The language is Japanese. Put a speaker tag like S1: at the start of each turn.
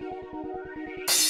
S1: you